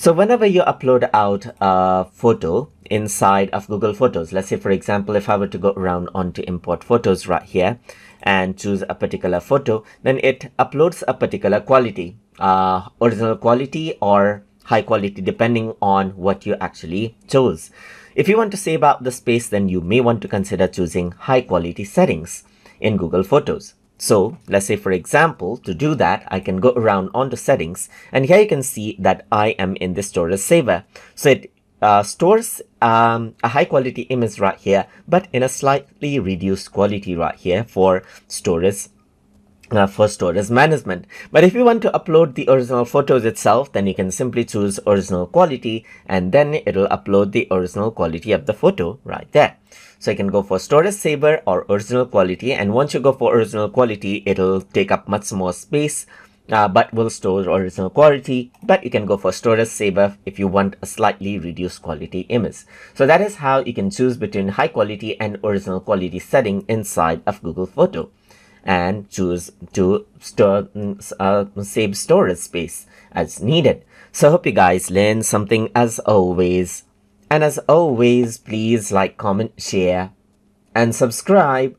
So whenever you upload out a photo inside of Google Photos, let's say for example, if I were to go around onto import photos right here and choose a particular photo, then it uploads a particular quality, uh, original quality or high quality depending on what you actually chose. If you want to save out the space, then you may want to consider choosing high quality settings in Google Photos. So let's say for example, to do that, I can go around onto settings and here you can see that I am in the storage saver. So it uh, stores um, a high quality image right here, but in a slightly reduced quality right here for storage uh, for storage management. But if you want to upload the original photos itself, then you can simply choose original quality and then it'll upload the original quality of the photo right there. So you can go for storage saver or original quality. And once you go for original quality, it'll take up much more space, uh, but will store original quality. But you can go for storage saver if you want a slightly reduced quality image. So that is how you can choose between high quality and original quality setting inside of Google Photo and choose to store uh, save storage space as needed. So hope you guys learned something as always. And as always, please like, comment, share, and subscribe